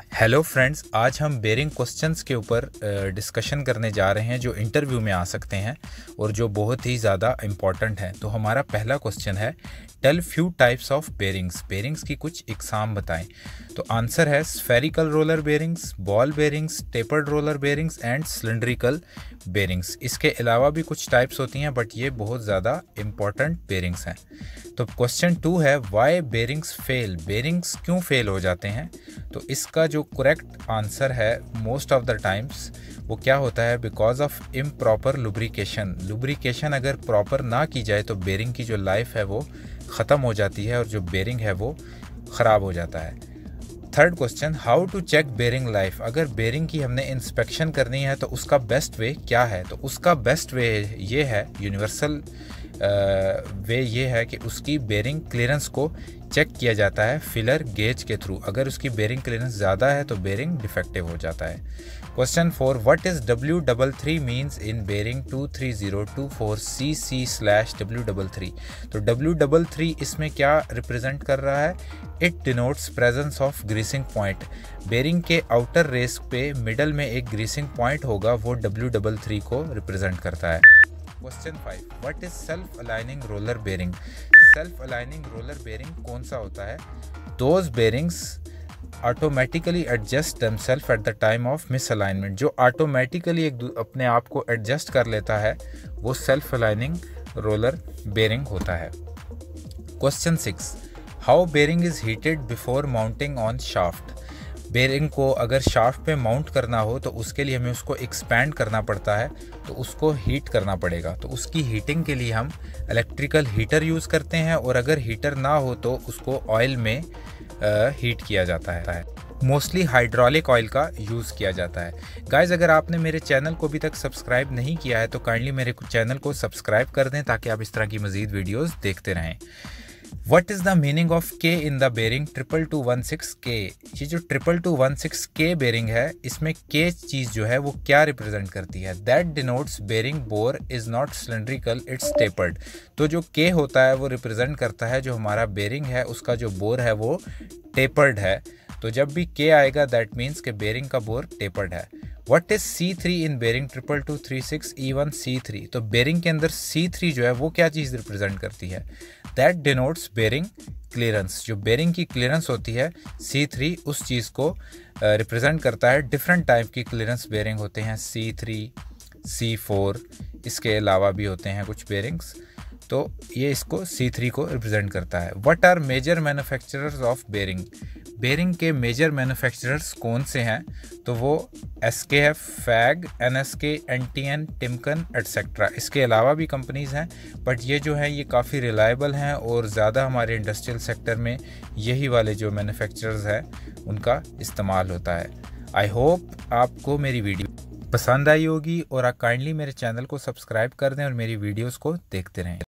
Hello friends आज हम bearing questions के ऊपर डिस्कशन करने जा रहे हैं जो इंटरव्यू में आ सकते हैं और जो बहुत ही ज़्यादा इंपॉर्टेंट है। तो हमारा पहला क्वेश्चन है tell few types of bearings bearings की कुछ इकसाम बताएँ। तो आंसर है spherical roller bearings ball bearings tapered roller bearings and cylindrical bearings इसके अलावा भी कुछ टाइप्स होती हैं बट ये बहुत ज़्यादा इंपॉर्टेंट बेरिंग्स हैं। तो क्वेश्चन टू है वाई बेरिंग्स फेल बेरिंग्स क्यों फेल हो जाते हैं? तो इसका जो करेक्ट आंसर है मोस्ट ऑफ़ द टाइम्स वो क्या होता है? Because of improper lubrication lubrication अगर प्रॉपर ना की जाए तो बेरिंग की जो लाइफ है, वो ख़त्म हो जाती है और जो बेरिंग है, वो ख़राब हो जाता है। Third question how to check bearing life अगर बेरिंग की हमने इंस्पेक्शन करनी है तो उसका बेस्ट वे क्या है? तो उसका बेस्ट वे ये है यूनिवर्सल वे ये है कि उसकी बेरिंग क्लियरेंस को चेक किया जाता है फिलर गेज के थ्रू अगर उसकी बेरिंग क्लियरेंस ज़्यादा है तो बेरिंग डिफेक्टिव हो जाता है। Question four what is W double three means in bearing two three zero two four C C slash W double three तो डब्ल्यू डबल थ्री इसमें क्या रिप्रेजेंट कर रहा है? It denotes presence of greasing point bearing के outer race पे middle में एक ग्रीसिंग पॉइंट होगा, वो डब्ल्यू डबल थ्री को रिप्रेजेंट करता है। Question five what is self aligning roller bearing self aligning roller bearing कौन सा होता है? Those bearings automatically adjust them self at the time of misalignment जो ऑटोमेटिकली एक अपने आप को एडजस्ट कर लेता है, वो सेल्फ अलाइनिंग रोलर बेरिंग होता है। Question six how bearing is heated before mounting on shaft bearing को अगर शाफ्ट पे माउंट करना हो तो उसके लिए हमें उसको एक्सपैंड करना पड़ता है तो उसको हीट करना पड़ेगा। तो उसकी हीटिंग के लिए हम इलेक्ट्रिकल हीटर यूज़ करते हैं और अगर हीटर ना हो तो उसको ऑयल में हीट किया जाता है। मोस्टली हाइड्रोलिक ऑयल का यूज़ किया जाता है। गाइज़ अगर आपने मेरे चैनल को अभी तक सब्सक्राइब नहीं किया है तो काइंडली मेरे चैनल को सब्सक्राइब कर दें, ताकि आप इस तरह की मज़ीद वीडियोज़ देखते रहें। What is the meaning of K in the bearing triple two one six K ये जो triple two one six K bearing है, इसमें के चीज़ जो है, वो क्या रिप्रेजेंट करती है? That denotes bearing bore is not cylindrical it's tapered तो जो के होता है, वो रिप्रेजेंट करता है जो हमारा बेरिंग है, उसका जो बोर है, वो टेपर्ड है। तो जब भी के आएगा दैट मीन्स के बेरिंग का बोर टेपर्ड है। What is C three in bearing triple two three six E one C three तो बेरिंग के अंदर सी थ्री जो है वो क्या चीज़ रिप्रेजेंट करती है? दैट डिनोट्स बेरिंग क्लियरेंस जो बेरिंग की क्लियरेंस होती है सी थ्री उस चीज़ को रिप्रेजेंट uh, करता है। डिफरेंट टाइप की क्लियरेंस बेरिंग होते हैं सी थ्री सी फोर इसके अलावा भी होते हैं कुछ बेरिंग्स तो ये इसको सी थ्री को रिप्रेजेंट करता है। What are major manufacturers of bearing bearing के मेजर मैन्युफैक्चरर्स कौन से हैं? तो वो S K F FAG N S K N T N Timken etcetera इसके अलावा भी कंपनीज़ हैं बट ये जो है, ये काफ़ी रिलायबल हैं और ज़्यादा हमारे इंडस्ट्रियल सेक्टर में यही वाले जो मैन्युफैक्चरर्स हैं, उनका इस्तेमाल होता है। आई होप आपको मेरी वीडियो पसंद आई होगी और आप काइंडली मेरे चैनल को सब्सक्राइब कर दें और मेरी वीडियोज़ को देखते रहें।